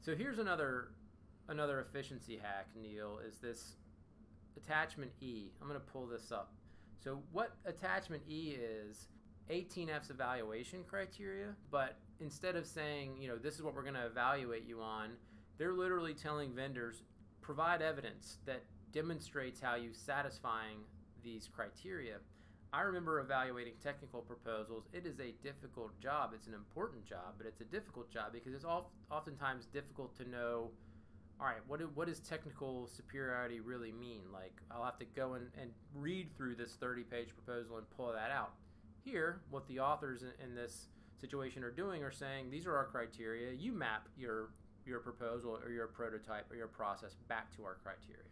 So here's another another efficiency hack, Neil, is this attachment E. I'm going to pull this up. So what attachment E is 18F's evaluation criteria, but instead of saying, you know, this is what we're going to evaluate you on, they're literally telling vendors provide evidence that demonstrates how you satisfying these criteria. I remember evaluating technical proposals. It is a difficult job. It's an important job, but it's a difficult job because it's oftentimes difficult to know all right, what, do, what does technical superiority really mean? Like, I'll have to go and, and read through this 30 page proposal and pull that out. Here, what the authors in, in this situation are doing are saying these are our criteria. You map your, your proposal or your prototype or your process back to our criteria.